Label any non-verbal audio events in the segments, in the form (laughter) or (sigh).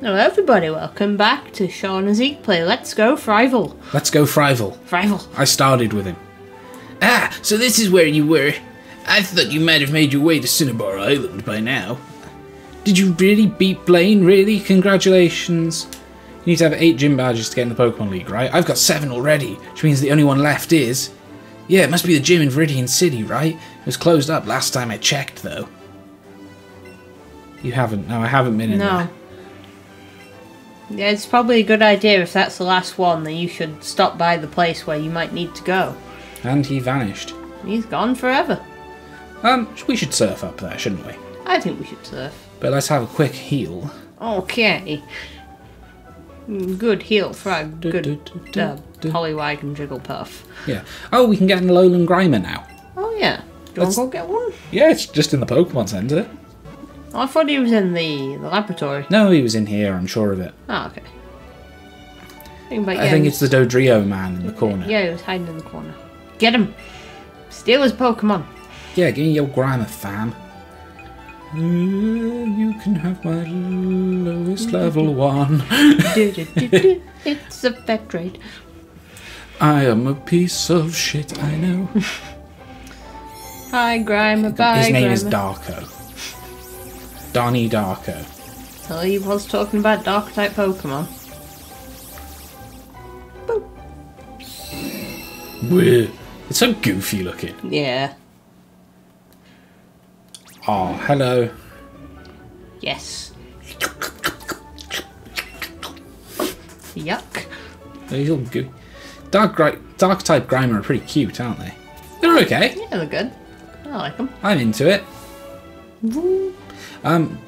Hello everybody, welcome back to Sean and Zeke play Let's Go Frival. Let's go Frival. Frival. I started with him. Ah, so this is where you were. I thought you might have made your way to Cinnabar Island by now. Did you really beat Blaine? Really? Congratulations. You need to have eight gym badges to get in the Pokemon League, right? I've got seven already, which means the only one left is. Yeah, it must be the gym in Viridian City, right? It was closed up last time I checked, though. You haven't? No, I haven't been in No. there. Yeah, it's probably a good idea if that's the last one, then you should stop by the place where you might need to go. And he vanished. He's gone forever. Um, we should surf up there, shouldn't we? I think we should surf. But let's have a quick heal. Okay. Good heal frog. Du- Good uh, Poliwag and Jigglypuff. Yeah. Oh, we can get an Alolan Grimer now. Oh yeah. Do you want to go get one? Yeah, it's just in the Pokemon Center. Oh, I thought he was in the, the laboratory. No, he was in here, I'm sure of it. Oh, okay. Think I yeah, think it's the Dodrio man in the corner. Yeah, he was hiding in the corner. Get him! Steal his Pokemon. Yeah, give me your Grimer, fam. Uh, you can have my lowest (laughs) level one. (laughs) It's a fat trade. I am a piece of shit, I know. (laughs) Hi, Grimer. Bye, His name Grimer. is Darko. Donnie Darko. So he was talking about dark type Pokemon. Weird. It's so goofy looking. Yeah. Oh, hello. Yes. Yuck. These all goo- Dark, Dark type Grimer are pretty cute, aren't they? They're okay. Yeah, they're good. I like them. I'm into it. Um,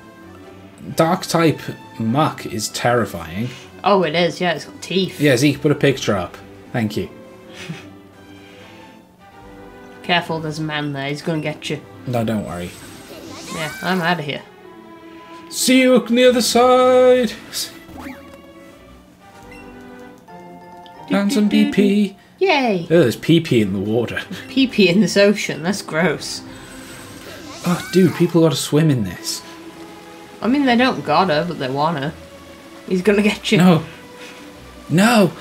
Dark type Muk is terrifying. Oh, it is. Yeah, it's got teeth. Yeah, Zeke, put a picture up. Thank you. Careful, there's a man there. He's gonna get you. No, don't worry. Yeah, I'm out of here. See you on the other side. Found some PP. Yay! Oh, there's PP in the water. Pee pee in this ocean. That's gross. Oh, dude, people got to swim in this. I mean, they don't gotta, but they wanna. He's gonna get you. No. No.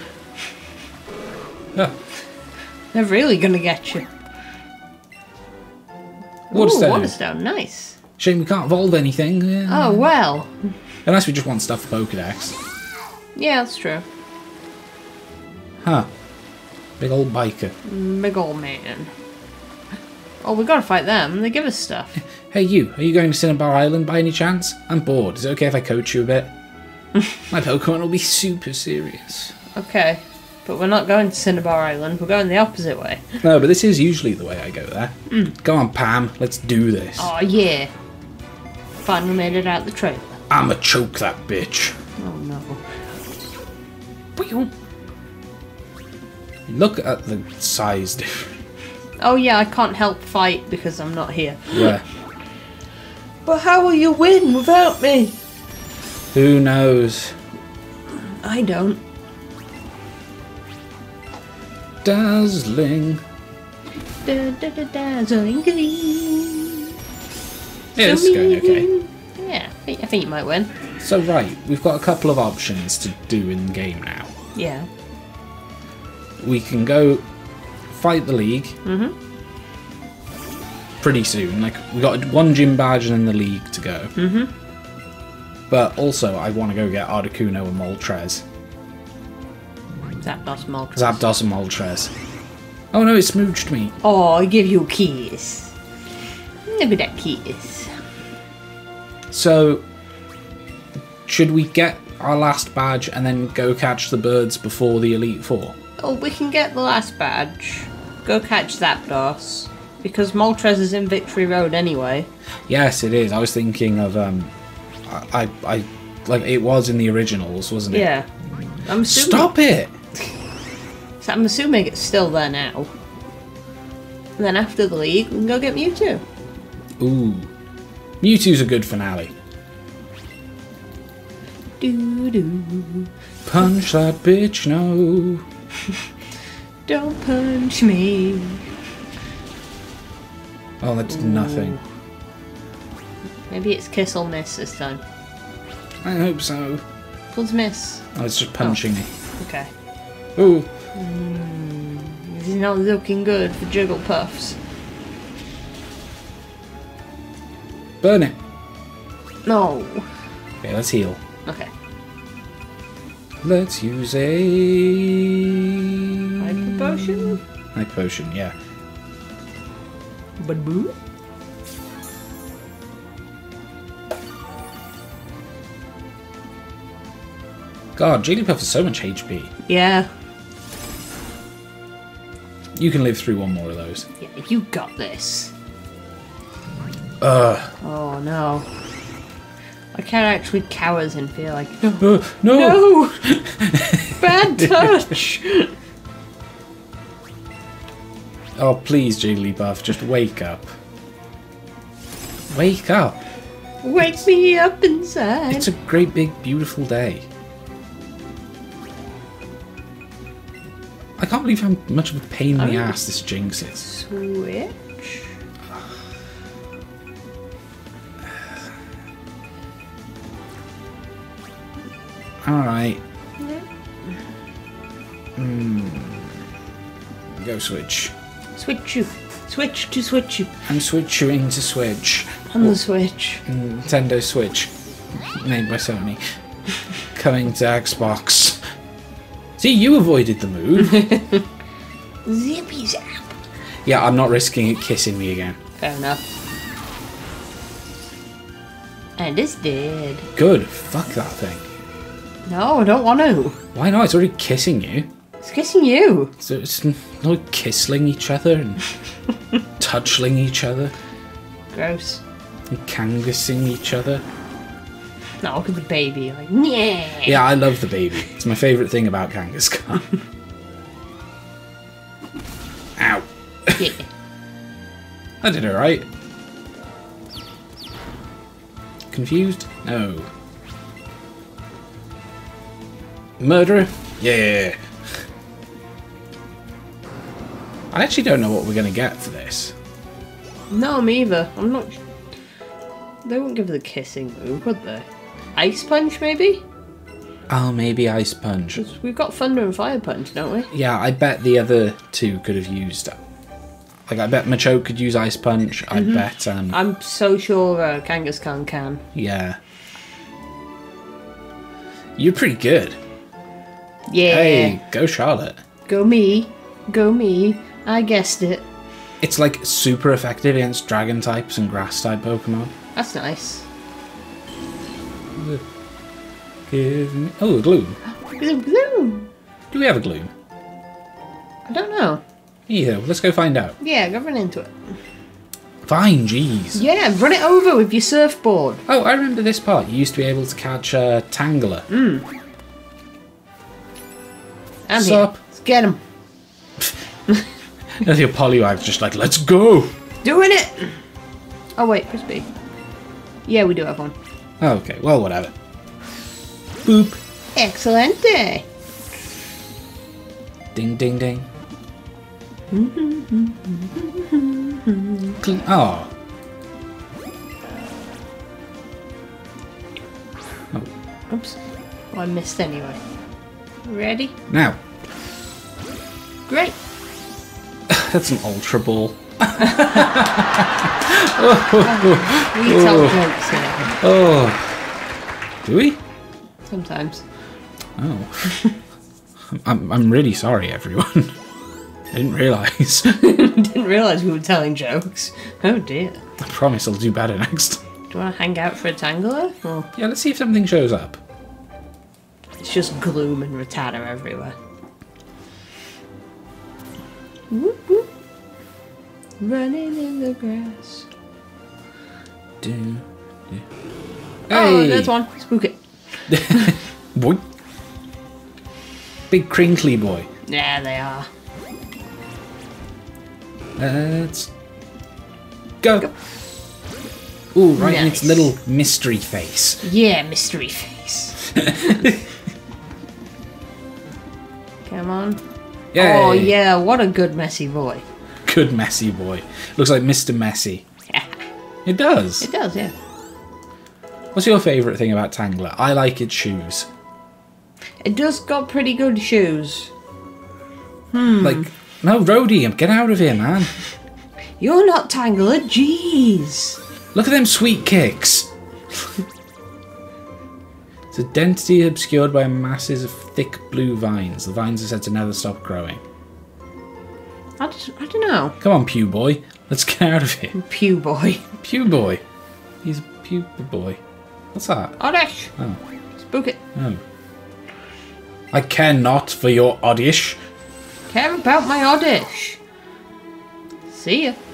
Oh, They're really gonna get you. water Ooh, stone. water. Nice. Shame we can't evolve anything. yeah. Oh, well. Unless we just want stuff for Pokedex. Yeah, that's true. Huh. Big old biker. Mm, big old man. Oh, we gotta fight them. They give us stuff. (laughs) Hey, you. Are you going to Cinnabar Island by any chance? I'm bored. Is it okay if I coach you a bit? (laughs) My Pokemon will be super serious. Okay. But we're not going to Cinnabar Island. We're going the opposite way. No, but this is usually the way I go there. Mm. Go on, Pam. Let's do this. Oh, yeah. Finally made it out the trailer. I'ma choke that bitch. Oh, no. Look at the size difference. Oh, yeah, I can't help fight because I'm not here. Yeah. But how will you win without me? Who knows? I don't. Dazzling. Da, da, da, dazzling gleam. Yeah, this is going okay. Yeah, I think, I think you might win. So, right, we've got a couple of options to do in the game now. Yeah. We can go fight the league. Pretty soon. Like, we got one gym badge and then the league to go. Mm-hmm. But also, I want to go get Articuno and Moltres. Zapdos Moltres. Zapdos and Moltres. Oh no, it smooched me. Oh, I give you a kiss. At that kiss. So, should we get our last badge and then go catch the birds before the Elite Four? Oh, we can get the last badge. Go catch Zapdos. Because Moltres is in Victory Road anyway. Yes, it is. I was thinking of um, I, I, I like it was in the originals, wasn't it? Yeah. I'm assuming, Stop it! So I'm assuming it's still there now. And then after the league, we can go get Mewtwo. Ooh, Mewtwo's a good finale. Doo doo. Punch that bitch, no. (laughs) Don't punch me. Oh, that did nothing. Maybe it's kiss or miss this time. I hope so. What's miss? Oh, it's just punching oh, me. Okay. Ooh. Hmm. This is not looking good for Jigglypuffs. Burn it. No. Okay, let's heal. Okay. Let's use a potion? Hyper potion, yeah. But boo? God, Jigglypuff has so much HP. Yeah. You can live through one more of those. Yeah, you got this. Ugh. Oh no. I can't actually cowers and feel like (gasps) Uh, no! No! (laughs) Bad touch! Oh, please, Jigglypuff, just wake up. Wake up. Wake me up inside. It's a great big beautiful day. I can't believe how much of a pain in the Oh. ass this Jynx is. Switch. (sighs) Alright. Hmm. Go switch. Switch you. Switch to switch you. I'm switching to Switch. On the switch. Nintendo Switch. Made by Sony. (laughs) Coming to Xbox. See, you avoided the move. (laughs) Zippy zap. yeah, I'm not risking it kissing me again. Fair enough. And it's dead. Good. Fuck that thing. No, I don't want to. Why not? It's already kissing you. It's kissing you. So it's not kissing each other and (laughs) touchling each other Gross. and kangassing each other. No, look at the baby. Like, yeah. Yeah, I love the baby. It's my favourite thing about Kangaskhan. (laughs) Ow. yeah. (laughs) I did it right. Confused? No. Murderer? Yeah. I actually don't know what we're going to get for this. No, me either. I'm not. They won't give the kissing move, would they? Ice punch, maybe? Oh, maybe Ice Punch. we've got thunder and fire punch, don't we? Yeah, I bet the other two could have used. Like, I bet Machoke could use Ice Punch. I bet, um, I'm so sure uh, Kangaskhan can. yeah. You're pretty good. Yeah. Hey, go Charlotte. Go me. Go me. I guessed it. It's like super effective against dragon types and grass type Pokemon. That's nice. Give me. Oh, a gloom. Gloom, gloom. Do we have a gloom? I don't know. Either. Let's go find out. Yeah, go run into it. Fine, jeez. Yeah, run it over with your surfboard. Oh, I remember this part. You used to be able to catch a Tangela. Hmm. I'm Sup? here. Let's get him. (laughs) And your Poliwag's just like, let's go. Doing it! Oh, wait, press B. Yeah, we do have one. Oh, okay, well, whatever. Boop. Excelente! Ding, ding, ding. Cl- oh. oh. Oops. Oh, I missed anyway. Ready? Now, Great. (laughs) that's an Ultra Ball. (laughs) We tell jokes here. Oh. Do we? Sometimes. Oh. (laughs) I'm, I'm really sorry, everyone. I didn't realise. Didn't realise we were telling jokes. Oh dear. I promise I'll do better next time. Do you want to hang out for a Tangela? Or Yeah, let's see if something shows up. it's just gloom and Rattata everywhere. Whoop, whoop. Running in the grass. Do, do. Oh, Hey! there's one. Spook it. (laughs) Boy. Big crinkly boy. Yeah, they are. Let's go. Ooh, right in its little mystery face. Yeah, mystery face. (laughs) Come on. Yay. Oh yeah, what a good messy boy. (laughs) Good messy boy. Looks like Mr. Messy. It does. It does, yeah. What's your favourite thing about Tangela? I like its shoes. It does got pretty good shoes. Hmm. Like, no, Rhodium, get out of here, man. (laughs) You're not Tangela, jeez. Look at them sweet kicks. (laughs) it's a is obscured by masses of thick blue vines. The vines are said to never stop growing. I, just, I don't know. Come on, Pew Boy. Let's get out of here. Pew boy. Pew Boy. He's a Pew Boy. What's that? Oddish. Oh, Spook it. oh. I care not for your oddish. Care about my oddish. See ya. (laughs)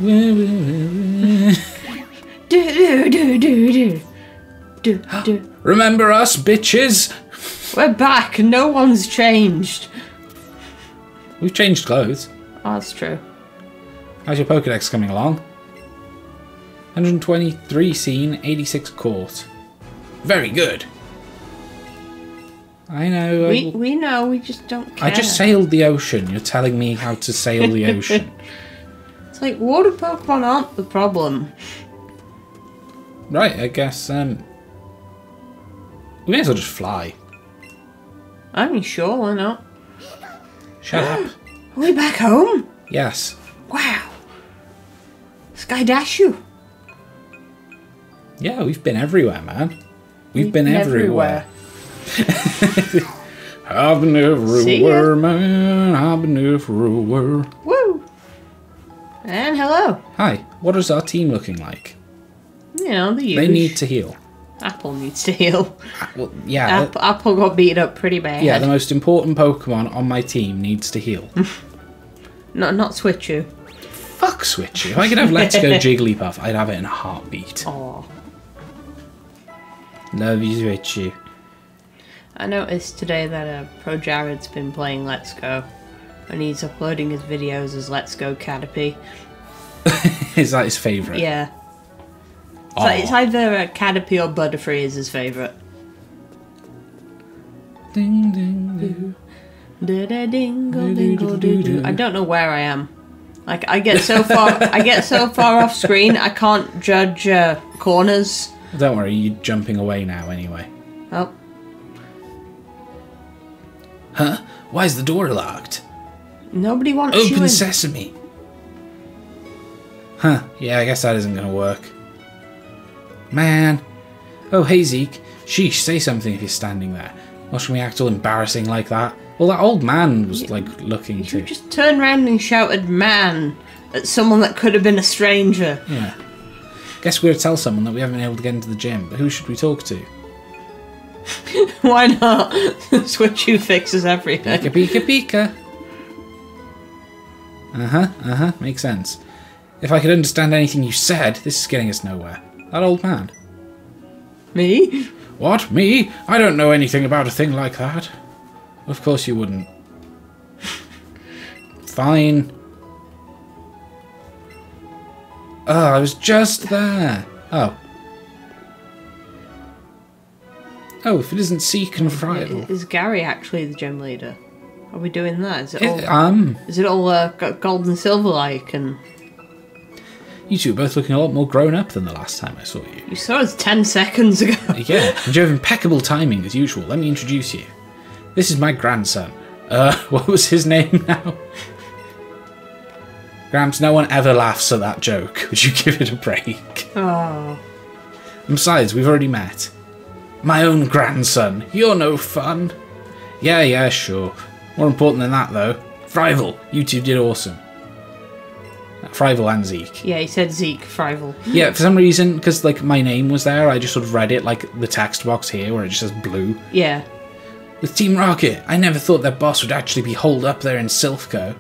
Do do do do do. Do do. (gasps) Remember us, bitches? We're back. No one's changed. We've changed clothes. Oh, that's true. How's your Pokedex coming along? 123 seen, 86 caught. Very good. I know. I, We we know. We just don't care. I just sailed the ocean. You're telling me how to sail the (laughs) ocean. It's like water Pokemon aren't the problem. right, I guess, um. We may as well just fly. I mean, sure, why not? Shut up. Are we back home? Yes. Wow. Sky Dashu. Yeah, we've been everywhere, man. We've, been, everywhere. I've been everywhere, (laughs) man. I've been everywhere. Woo! And hello. Hi, what is our team looking like? You know, the They need to heal. Apple needs to heal. Well, yeah, Apple, Apple got beat up pretty bad. yeah. The most important Pokemon on my team needs to heal. (laughs) Not, not Switchu. Fuck Switch. If I could have Let's Go (laughs) Jigglypuff, I'd have it in a heartbeat. Aw. Love you, Switchy. I noticed today that uh, ProJared's been playing Let's Go. And he's uploading his videos as Let's Go Caterpie. (laughs) Is that his favourite? Yeah. It's, like, it's either uh, Caterpie or Butterfree is his favourite. Ding, ding, ding. Da-da-dingle, dingle, doo-doo. I don't know where I am. Like I get so far, I get so far off screen, I can't judge uh, corners. Don't worry, you're jumping away now anyway. Oh, Huh? Why is the door locked? nobody wants you Open sesame. Huh, yeah, I guess that isn't gonna work. Man. Oh, hey Zeke. Sheesh, say something if you're standing there. Watch me act all embarrassing like that. Well, that old man was, like, looking You just turned around and shouted "man" at someone that could have been a stranger. Yeah. Guess we're to tell someone that we haven't been able to get into the gym, but who should we talk to? (laughs) Why not? (laughs) Switch you fixes everything. Pika pika pika. Uh huh, uh huh, makes sense. If I could understand anything you said, this is getting us nowhere. That old man. Me? What? Me? I don't know anything about a thing like that. Of course you wouldn't. (laughs) Fine. Oh, I was just there. Oh. Oh, if it isn't Seek and Friable. Is Gary actually the gem leader? Are we doing that? Is it all? It- um, is it all uh, gold and silver like? And you two are both looking a lot more grown up than the last time I saw you. you saw us ten seconds ago. (laughs) Yeah, and you have impeccable timing as usual. Let me introduce you. This is my grandson. Uh, (laughs) what was his name now? Gramps, no one ever laughs at that joke. (laughs) Would you give it a break? Oh, And besides, we've already met. My own grandson. You're no fun. Yeah, yeah, sure. More important than that, though. Frival, you two did awesome. Frival and Zeke. yeah, he said Zeke Frival. Yeah, for some reason, because like my name was there, I just sort of read it like the text box here, where it just says blue. Yeah, With Team Rocket, I never thought their boss would actually be holed up there in Silphco.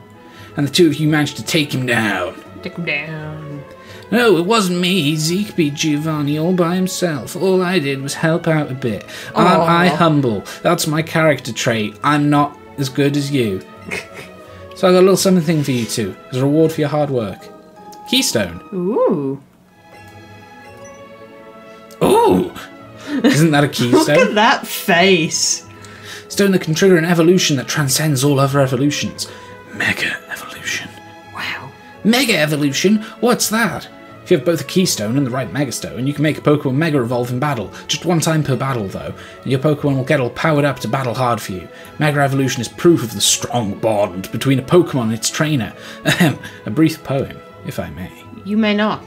And the two of you managed to take him down. take him down. No, it wasn't me. Zeke beat Giovanni all by himself. All I did was help out a bit. Aren't I humble? That's my character trait. I'm not as good as you. (laughs) so I got a little something for you two, as a reward for your hard work. Keystone. Ooh, Ooh! Isn't that a keystone? (laughs) look at that face. Stone that can trigger an evolution that transcends all other evolutions. Mega evolution. Wow. Mega evolution? What's that? If you have both a Keystone and the right Megastone, you can make a Pokemon Mega Evolve in battle. Just one time per battle, though, and your Pokemon will get all powered up to battle hard for you. Mega Evolution is proof of the strong bond between a Pokemon and its trainer. Ahem, a brief poem, if I may. You may not.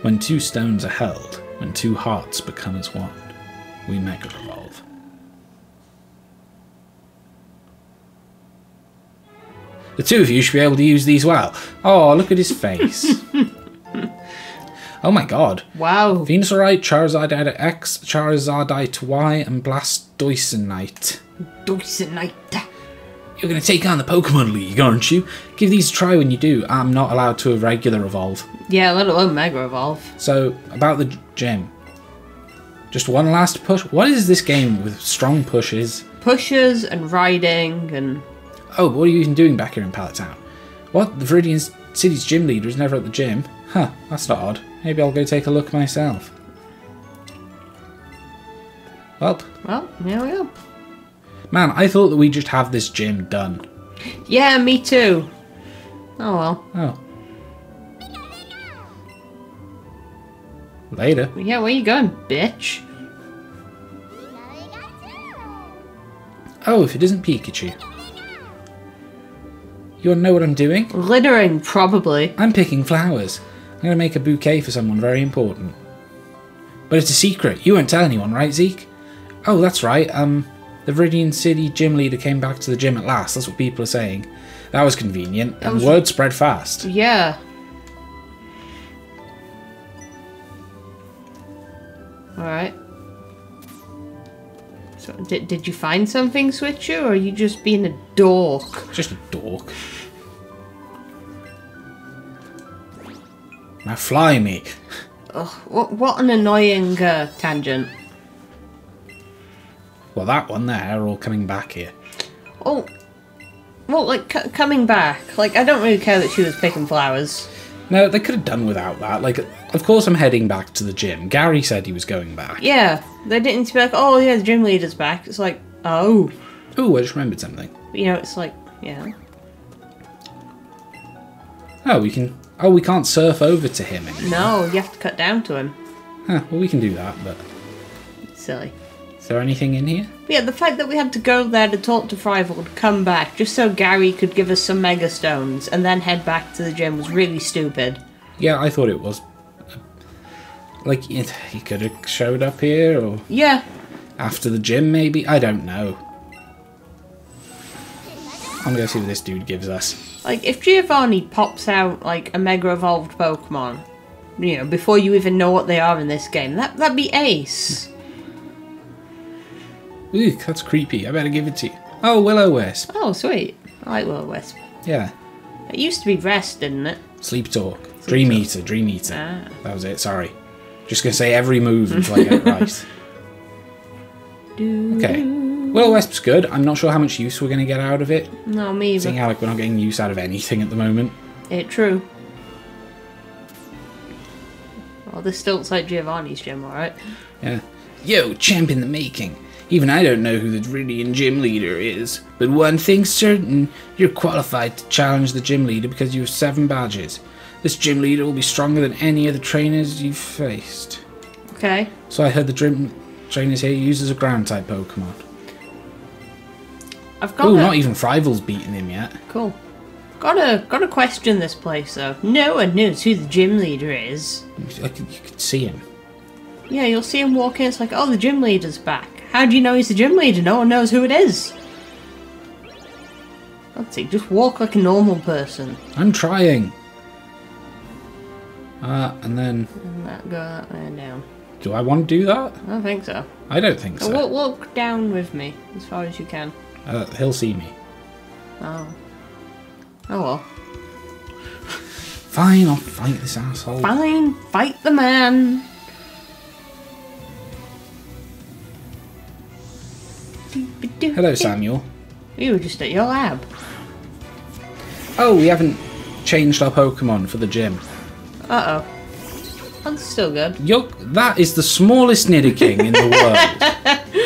When two stones are held, when two hearts become as one, we Mega Evolve. The two of you should be able to use these well. Oh, look at his face. (laughs) oh my god. Wow. Venusaurite, Charizardite X, Charizardite Y, and Blastoisinite. Decent You're going to take on the Pokemon League, aren't you? Give these a try when you do. I'm not allowed to a regular evolve. Yeah, let alone Mega Evolve. So, about the gym. Just one last push. What is this game with strong pushes? Pushes and riding and Oh, what are you even doing back here in Pallet Town? What? The Viridian City's gym leader is never at the gym? Huh, that's not odd. Maybe I'll go take a look myself. Well, well, here we go. man, I thought that we'd just have this gym done. Yeah, me too. Oh well. Oh. Later. Yeah, where you going, bitch? Oh, if it isn't Pikachu. You want to know what I'm doing? Littering, probably. I'm picking flowers. I'm going to make a bouquet for someone very important. But it's a secret. You won't tell anyone, right, Zeke? Oh, that's right. Um, the Viridian City gym leader came back to the gym at last. That's what people are saying. That was convenient, and was- word spread fast. Yeah. Alright. So, did, did you find something, Switcher, or are you just being a dork? Just a dork. Now fly me. What, what an annoying uh, tangent. Well, that one there, all coming back here. Oh, well, like, c- coming back, like, I don't really care that she was picking flowers. No, they could have done without that. Like, of course I'm heading back to the gym. Gary said he was going back. Yeah, they didn't need to be like, oh, yeah, the gym leader's back. It's like, oh. Oh, I just remembered something. You know, it's like, yeah. Oh, we can. Oh, we can't surf over to him anymore. No, you have to cut down to him. Huh, well, we can do that, but Silly. is there anything in here? Yeah, the fact that we had to go there to talk to Frivold, come back, just so Gary could give us some Mega Stones, and then head back to the gym was really stupid. Yeah, I thought it was. Like, he could have showed up here, or Yeah, after the gym, maybe? I don't know. I'm gonna see what this dude gives us. Like if Giovanni pops out like a Mega Evolved Pokemon, you know, before you even know what they are in this game, that that'd be ace. Eek, that's creepy. I better give it to you. Oh, Will-O-Wisp. Oh, sweet. I like Will-O-Wisp. Yeah. It used to be Rest, didn't it? Sleep Talk. Dream Eater. Dream Eater. Ah. That was it. Sorry. Just gonna say every move until I get it (laughs) right. Okay. Willow Wisp's good. I'm not sure how much use we're gonna get out of it. No, me Seeing either. how like we're not getting use out of anything at the moment. It true. Well, this still looks like Giovanni's gym, alright? Yeah. Yo, champ in the making. Even I don't know who the Viridian gym leader is. But one thing's certain, you're qualified to challenge the gym leader because you have seven badges. This gym leader will be stronger than any of the trainers you've faced. Okay. So I heard the gym trainers here uses a ground type Pokemon. I've got Oh, not even Frival's beaten him yet. Cool. Gotta, gotta question this place, though. No one knows who the gym leader is. I could, you could see him. Yeah, you'll see him walk in, it's like, oh, the gym leader's back. How do you know he's the gym leader? No one knows who it is. Let's see, just walk like a normal person. I'm trying. Uh, and then, And that, go that way and down. do I want to do that? I don't think so. I don't think So. so. Walk, walk down with me, as far as you can. Uh, he'll see me. Oh. Oh well. Fine, I'll fight this asshole. Fine, fight the man. Hello, Samuel. We were just at your lab. Oh, we haven't changed our Pokemon for the gym. Uh oh. That's still good. Yo, that is the smallest Nidoking in the world. (laughs)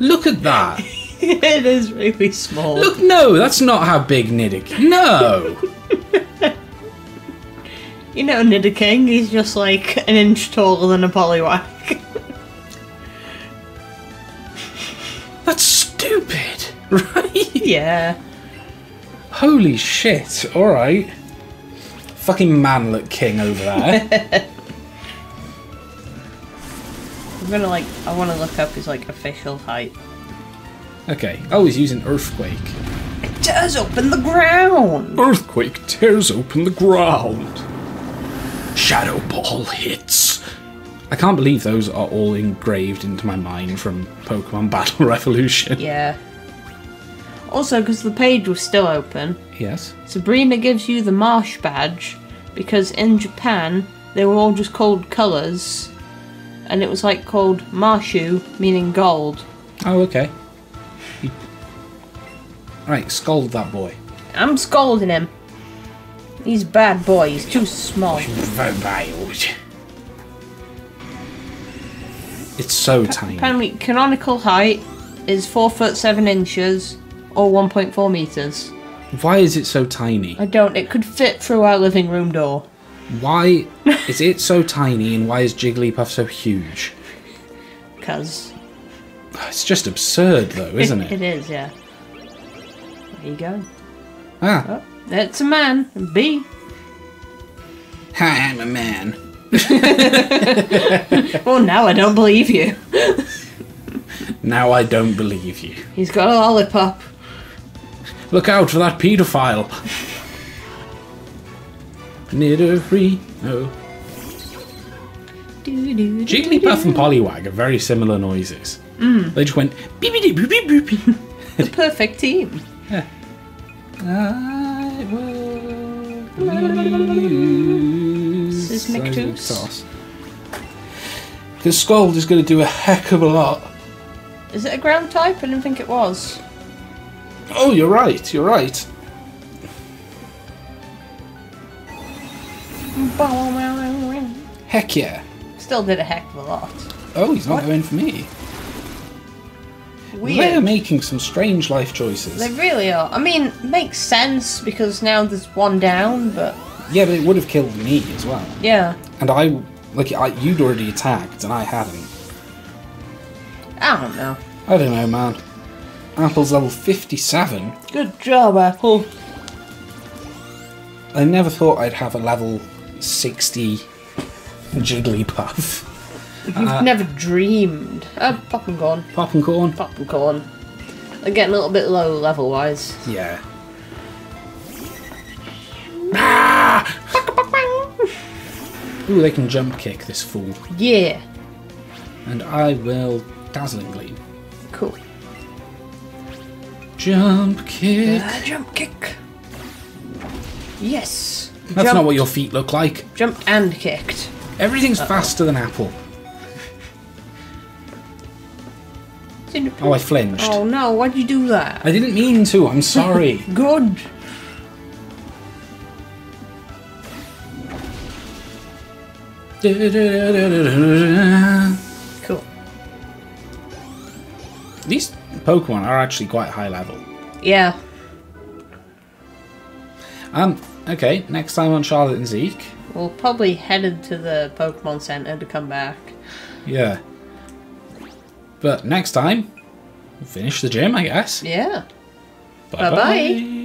Look at that. (laughs) it is really small. Look, no, that's not how big Nidoking. No. (laughs) You know Nidoking, he's just like an inch taller than a Poliwag. (laughs) That's stupid, right? yeah. Holy shit! All right. Fucking manlet king over there. I'm gonna like, I wanna look up his like official height. okay. Oh, he's using earthquake. It does open the ground! Earthquake tears open the ground. Shadow ball hits. I can't believe those are all engraved into my mind from Pokemon (laughs) Battle Revolution. Yeah. Also, because the page was still open, Yes. Sabrina gives you the Marsh badge because in Japan they were all just called colours, and it was like called Marshu, meaning gold. Oh, okay. You- Right, scold that boy. I'm scolding him. He's a bad boy. He's too small. It's so tiny. Apparently, canonical height is four foot seven inches or 1.4 meters. Why is it so tiny? I don't. It could fit through our living room door. Why is it so tiny and why is Jigglypuff so huge? Cause It's just absurd though, (laughs) isn't it it? is, yeah. There you go. Ah, Oh, that's a man. B. hi, I'm a man. (laughs) Well, now I don't believe you. Now I don't believe you. He's got a lollipop. Look out for that paedophile. Nidorino. Jigglypuff and Poliwag are very similar noises. Mm. They just went beep beep beep beep beep beep. The perfect team. (laughs) I will Seismic seismic Tooth. toss. Because Scald is going to do a heck of a lot. Is it a ground type? I didn't think it was. Oh, you're right. You're right. Heck yeah. Still did a heck of a lot. Oh, he's not What? going for me. They're making some strange life choices. They really are. I mean, makes sense because now there's one down, but Yeah, but it would have killed me as well. yeah. And I, like, I, you'd already attacked and I hadn't. I don't know. I don't know, man. Apple's level 57. Good job, Apple. I never thought I'd have a level 60 Jigglypuff. You've never dreamed. Uh, pop and corn. Pop and corn? Pop and corn. They're getting a little bit low level wise. Yeah. Ooh, they can jump kick this fool. Yeah. And I will Dazzling Gleam. Cool. Jump kick. Uh, jump kick. Yes. That's Jump- not what your feet look like. Jumped and kicked. Everything's faster than Apple. Oh, I flinched. Oh no, why'd you do that? I didn't mean to, I'm (laughs) sorry. Good. Cool. These Pokemon are actually quite high level. Yeah. Um, okay, next time on Charlotte and Zeke. We'll probably headed to the Pokemon Center to come back. Yeah. But next time, we'll finish the gym, I guess. Yeah. Bye-bye. Bye-bye.